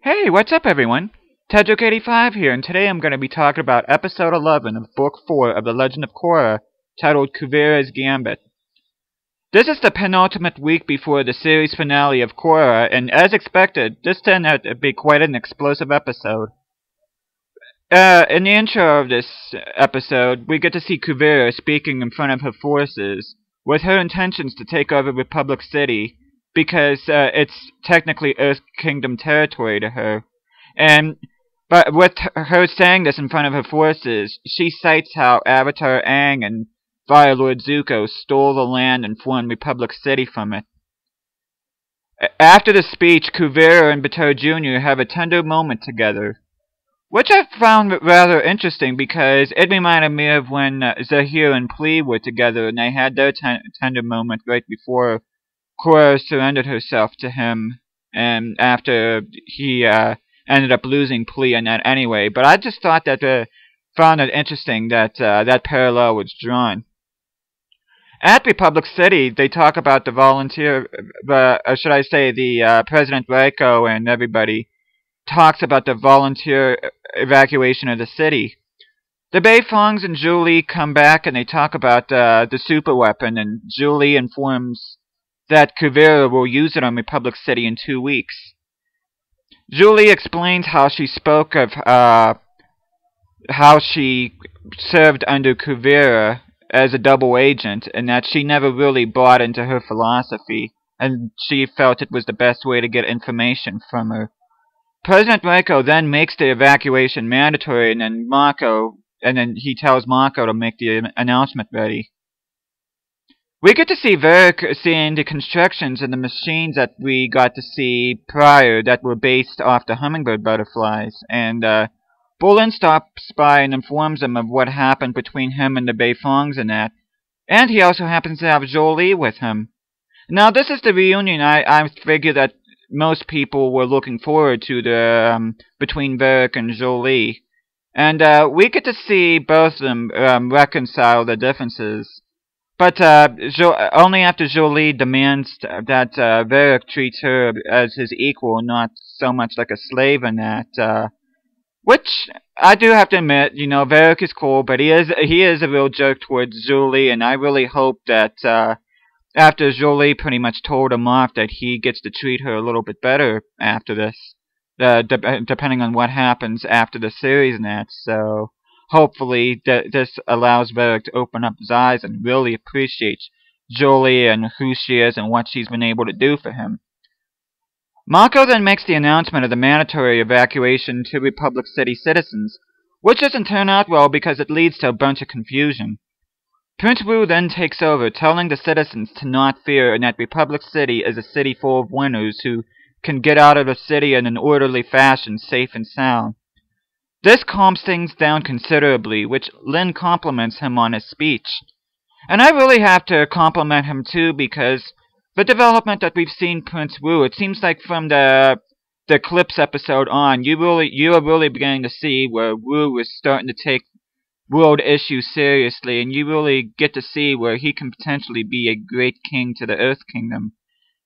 Hey, what's up everyone? Tedrick85 here, and today I'm going to be talking about episode 11 of book 4 of The Legend of Korra, titled Kuvira's Gambit. This is the penultimate week before the series finale of Korra, and as expected, this turned out to be quite an explosive episode. Uh, in the intro of this episode, we get to see Kuvira speaking in front of her forces, with her intentions to take over Republic City, because uh, it's technically Earth Kingdom territory to her. And but with her saying this in front of her forces, she cites how Avatar Aang and Fire Lord Zuko stole the land and formed Republic City from it. After the speech, Kuvira and Baatar Jr. have a tender moment together, which I found rather interesting because it reminded me of when uh, and P'Li were together and they had their tender moment right before Korra surrendered herself to him, and after he uh, ended up losing P'Li in that anyway. But I just thought that uh, found it interesting that uh, that parallel was drawn. At Republic City, they talk about the volunteer, uh, or should I say, the uh, President Raiko and everybody talks about the volunteer evacuation of the city. The Beifongs and Zhu Li come back and they talk about uh, the super weapon, and Zhu Li informs that Kuvira will use it on Republic City in two weeks. Zhu Li explains how she spoke of uh, how she served under Kuvira as a double agent and that she never really bought into her philosophy and she felt it was the best way to get information from her. President Raiko then makes the evacuation mandatory and then Mako and then he tells Mako to make the announcement ready. We get to see Varrick seeing the constructions and the machines that we got to see prior that were based off the hummingbird butterflies, and uh, Bolin stops by and informs him of what happened between him and the Beifongs and that, and he also happens to have Zhu Li with him. Now this is the reunion I, I figure that most people were looking forward to the um, between Varrick and Zhu Li. And uh, we get to see both of them um, reconcile the differences. But uh, jo only after Jolie Li demands that uh, treats her as his equal, not so much like a slave in that. Uh, which I do have to admit, you know, Varrick is cool, but he is he is a real jerk towards Li, and I really hope that uh, after Li pretty much told him off, that he gets to treat her a little bit better after this, uh, de depending on what happens after the series and that. So hopefully th this allows Varrick to open up his eyes and really appreciate Li and who she is and what she's been able to do for him. Mako then makes the announcement of the mandatory evacuation to Republic City citizens, which doesn't turn out well because it leads to a bunch of confusion. Prince Wu then takes over, telling the citizens to not fear and that Republic City is a city full of winners who can get out of the city in an orderly fashion, safe and sound. This calms things down considerably, which Lin compliments him on his speech. And I really have to compliment him too because the development that we've seen Prince Wu, it seems like from the the Eclipse episode on, you really you are really beginning to see where Wu is starting to take world issues seriously, and you really get to see where he can potentially be a great king to the Earth Kingdom.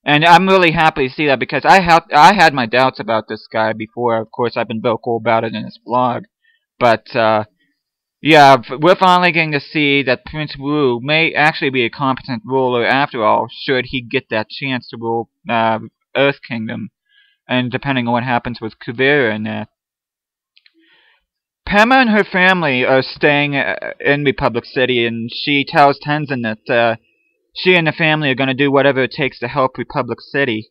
And I'm really happy to see that because I had I had my doubts about this guy before. Of course, I've been vocal about it in his blog, but uh, yeah, we're finally getting to see that Prince Wu may actually be a competent ruler after all, should he get that chance to rule uh, Earth Kingdom, and depending on what happens with Kuvira and that. Pema and her family are staying uh, in Republic City, and she tells Tenzin that uh, she and the family are going to do whatever it takes to help Republic City.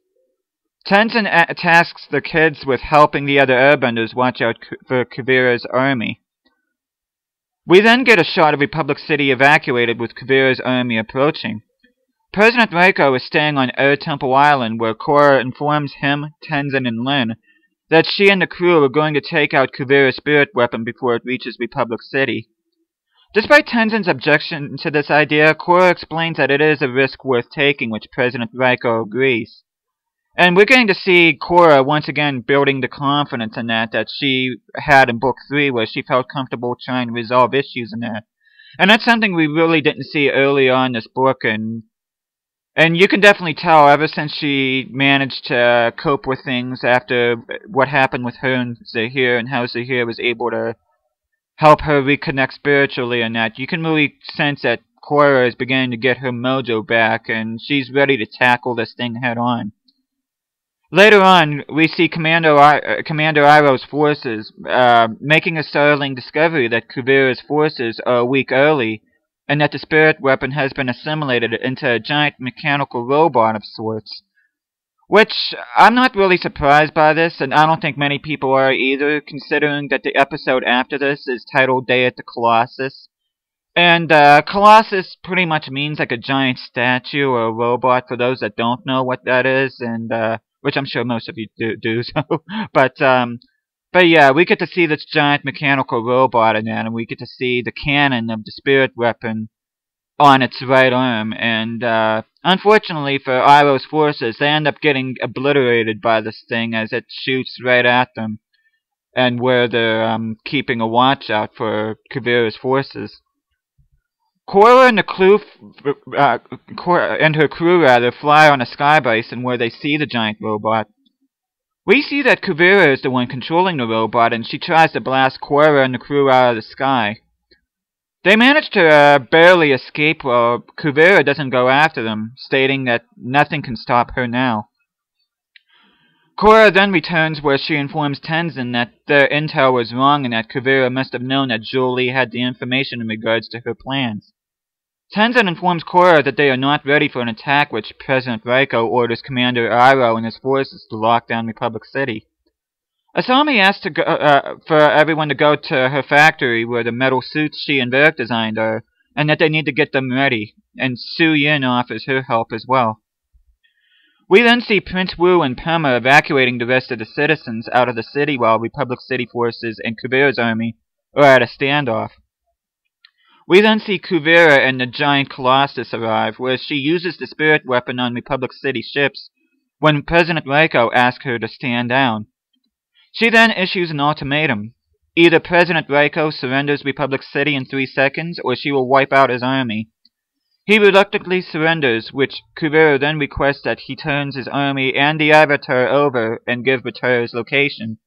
Tenzin uh, tasks the kids with helping the other airbenders watch out for Kuvira's army. We then get a shot of Republic City evacuated with Kuvira's army approaching. President Raiko is staying on Air Temple Island where Korra informs him, Tenzin, and Lin that she and the crew are going to take out Kuvira's spirit weapon before it reaches Republic City. Despite Tenzin's objection to this idea, Korra explains that it is a risk worth taking, which President Raiko agrees. And we're getting to see Korra once again building the confidence in that that she had in Book 3, where she felt comfortable trying to resolve issues in that. And that's something we really didn't see early on in this book, and And you can definitely tell ever since she managed to cope with things after what happened with her and Zaheer and how Zaheer was able to help her reconnect spiritually and that, you can really sense that Korra is beginning to get her mojo back and she's ready to tackle this thing head on. Later on, we see Commander, I uh, Commander Iroh's forces uh, making a startling discovery that Kuvira's forces are a week early, and that the spirit weapon has been assimilated into a giant mechanical robot of sorts. Which, I'm not really surprised by this, and I don't think many people are either, considering that the episode after this is titled Day at the Colossus. And uh, Colossus pretty much means like a giant statue or a robot for those that don't know what that is, and uh, which I'm sure most of you do. do so, but um, but yeah, we get to see this giant mechanical robot in that, and we get to see the cannon of the spirit weapon on its right arm. And uh, unfortunately for Iroh's forces, they end up getting obliterated by this thing as it shoots right at them, and where they're um, keeping a watch out for Kuvira's forces. Korra and the crew, uh, and her crew rather, fly on a sky bison where they see the giant robot. We see that Kuvira is the one controlling the robot, and she tries to blast Korra and the crew out of the sky. They manage to uh, barely escape while Kuvira doesn't go after them, stating that nothing can stop her now. Korra then returns where she informs Tenzin that their intel was wrong and that Kuvira must have known that Li had the information in regards to her plans. Tenzin informs Korra that they are not ready for an attack which President Raiko orders Commander Iroh and his forces to lock down Republic City. Asami asks go, uh, for everyone to go to her factory where the metal suits she and Varrick designed are, and that they need to get them ready, and Suyin offers her help as well. We then see Prince Wu and Pema evacuating the rest of the citizens out of the city while Republic City forces and Kuvira's army are at a standoff. We then see Kuvira and the giant Colossus arrive, where she uses the spirit weapon on Republic City ships when President Raiko asks her to stand down. She then issues an ultimatum. Either President Raiko surrenders Republic City in three seconds, or she will wipe out his army. He reluctantly surrenders, which Kuvira then requests that he turns his army and the Avatar over and give Baatar his location.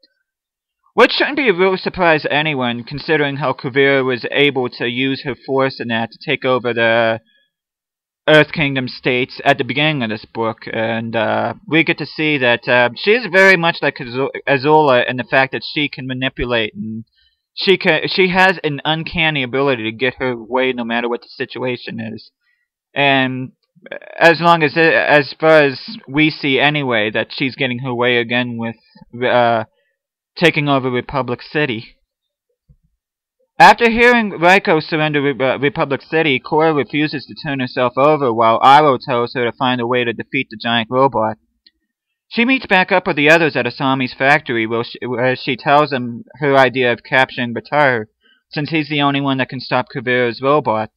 Which shouldn't be a real surprise to anyone, considering how Kuvira was able to use her force in that to take over the Earth Kingdom states at the beginning of this book, and uh, we get to see that uh, she is very much like Azula in the fact that she can manipulate and she can she has an uncanny ability to get her way no matter what the situation is and as long as it, as far as we see anyway, that she's getting her way again with uh, taking over Republic City. After hearing Raiko surrender Re uh, Republic City, Korra refuses to turn herself over while Iroh tells her to find a way to defeat the giant robot. She meets back up with the others at Asami's factory where she, where she tells him her idea of capturing Baatar, since he's the only one that can stop Kuvira's robot.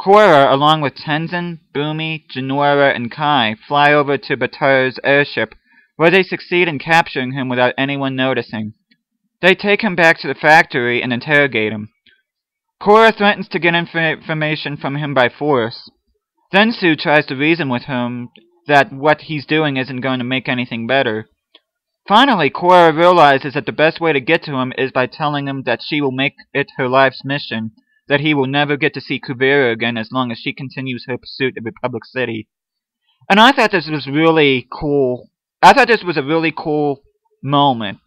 Korra, along with Tenzin, Bumi, Jinora, and Kai, fly over to Baatar's airship, where they succeed in capturing him without anyone noticing. They take him back to the factory and interrogate him. Korra threatens to get inf information from him by force. Then Su tries to reason with him that what he's doing isn't going to make anything better. Finally, Korra realizes that the best way to get to him is by telling him that she will make it her life's mission that he will never get to see Kuvira again as long as she continues her pursuit of Republic City. And I thought this was really cool. I thought this was a really cool moment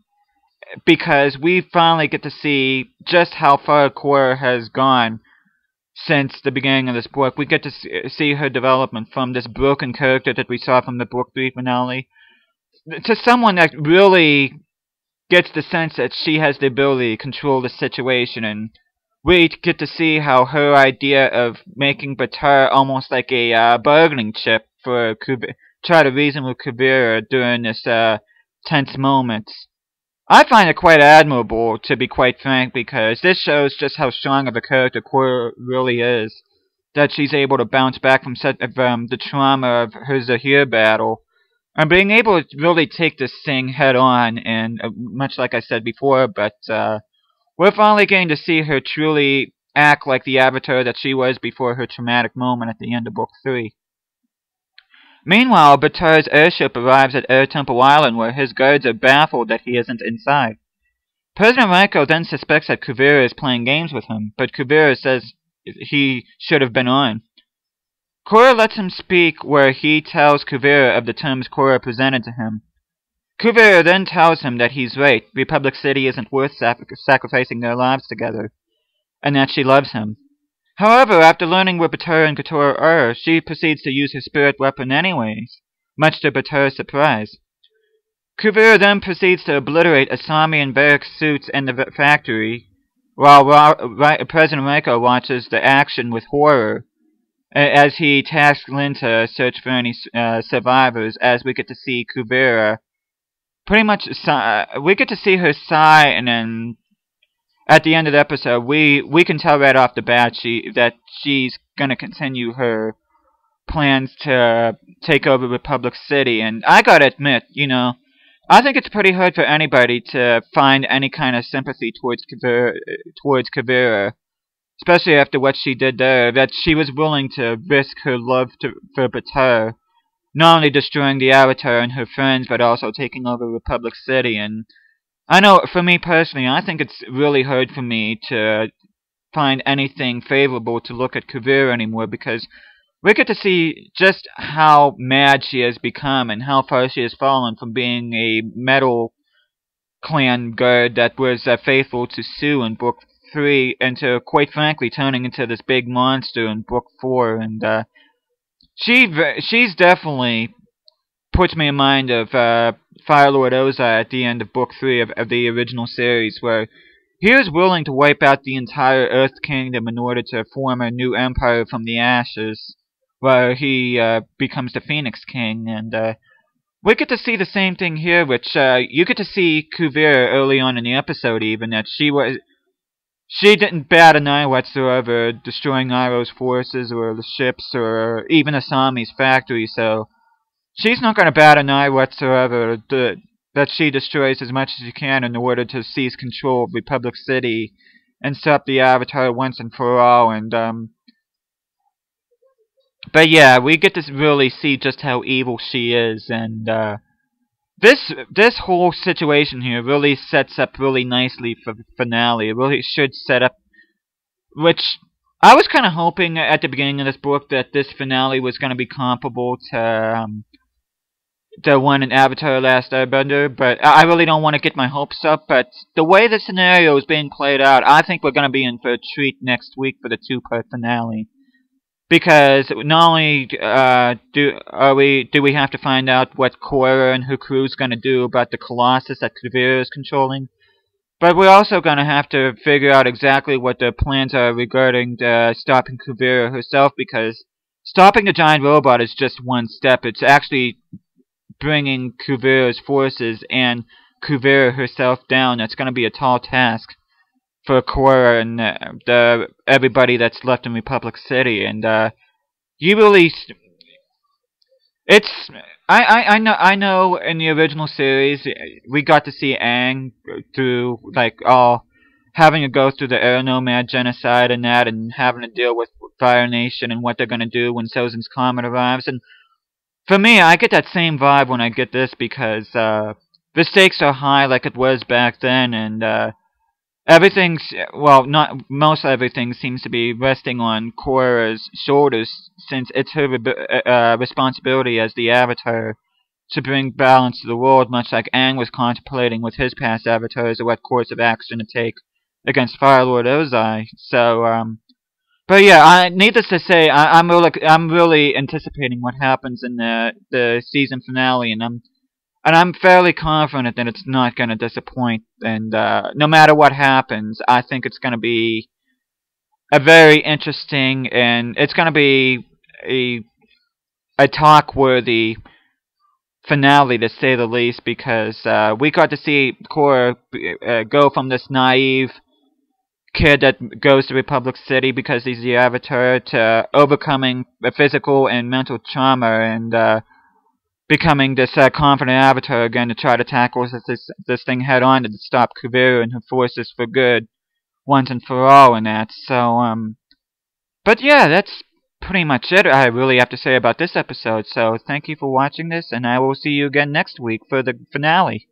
because we finally get to see just how far Korra has gone since the beginning of this book. We get to see her development from this broken character that we saw from the book 3 finale to someone that really gets the sense that she has the ability to control the situation and we get to see how her idea of making Baatar almost like a uh, bargaining chip for Kub try to reason with Kuvira during this uh, tense moments. I find it quite admirable, to be quite frank, because this shows just how strong of a character Korra really is. That she's able to bounce back from set um, the trauma of her Zaheer battle, and being able to really take this thing head on, and uh, much like I said before, but uh, we're finally getting to see her truly act like the avatar that she was before her traumatic moment at the end of Book 3. Meanwhile, Baatar's airship arrives at Air Temple Island where his guards are baffled that he isn't inside. President Raiko then suspects that Kuvira is playing games with him, but Kuvira says he should have been on. Korra lets him speak where he tells Kuvira of the terms Korra presented to him. Kuvira then tells him that he's right, Republic City isn't worth sacrificing their lives together, and that she loves him. However, after learning where Baatar and Katora are, she proceeds to use her spirit weapon anyways, much to Baatar's surprise. Kuvira then proceeds to obliterate Asami and Varrick's suits in the factory, while Ra Ra President Raiko watches the action with horror, as he tasks Lin to search for any uh, survivors, as we get to see Kuvira pretty much, uh, we get to see her sigh and then at the end of the episode, we we can tell right off the bat she that she's gonna continue her plans to take over Republic City. And I gotta admit, you know, I think it's pretty hard for anybody to find any kind of sympathy towards Kuvira, towards Kuvira, especially after what she did there. That she was willing to risk her love to, for Baatar, not only destroying the Avatar and her friends, but also taking over Republic City and I know, for me personally, I think it's really hard for me to find anything favorable to look at Kuvira anymore because we get to see just how mad she has become and how far she has fallen from being a metal clan guard that was uh, faithful to Su in Book 3 into, quite frankly, turning into this big monster in Book 4. And uh, she, she's definitely puts me in mind of uh, Firelord Ozai at the end of Book 3 of, of the original series, where he was willing to wipe out the entire Earth Kingdom in order to form a new empire from the ashes, where he uh, becomes the Phoenix King, and uh, we get to see the same thing here, which uh, you get to see Kuvira early on in the episode, even that she was she didn't bat an eye whatsoever destroying Iroh's forces or the ships or even Asami's factory, so she's not going to bat an eye whatsoever to, that she destroys as much as she can in order to seize control of Republic City and stop the Avatar once and for all. And um, but yeah, we get to really see just how evil she is, and uh, this this whole situation here really sets up really nicely for the finale. It really should set up, which I was kind of hoping at the beginning of this book that this finale was going to be comparable to um, the one in Avatar Last Airbender, but I really don't want to get my hopes up, but the way the scenario is being played out, I think we're going to be in for a treat next week for the two-part finale. Because not only uh, do are we do we have to find out what Korra and her crew is going to do about the Colossus that Kuvira is controlling, but we're also going to have to figure out exactly what their plans are regarding stopping Kuvira herself, because stopping the giant robot is just one step. It's actually bringing Kuvira's forces and Kuvira herself down. That's going to be a tall task for Korra and uh, the everybody that's left in Republic City. And uh, you really, it's I, I I know I know in the original series we got to see Aang through like all having to go through the Air Nomad genocide and that, and having to deal with Fire Nation and what they're gonna do when Sozin's Comet arrives and for me, I get that same vibe when I get this because uh, the stakes are high like it was back then, and uh, everything's well, not most everything seems to be resting on Korra's shoulders since it's her uh, uh, responsibility as the Avatar to bring balance to the world, much like Aang was contemplating with his past avatars or what course of action to take against Fire Lord Ozai. So, um, but yeah, I, needless to say, I, am really, I'm really anticipating what happens in the the season finale, and I'm and I'm fairly confident that it's not going to disappoint. And uh, no matter what happens, I think it's going to be a very interesting, and it's going to be a a talk worthy finale to say the least, because uh, we got to see Korra uh, go from this naive kid that goes to Republic City because he's the Avatar to overcoming the physical and mental trauma and uh, becoming this uh, confident Avatar again to try to tackle this this thing head on to stop Kuvira and her forces for good once and for all and that. So um, but yeah, that's pretty much it I really have to say about this episode, so thank you for watching this, and I will see you again next week for the finale.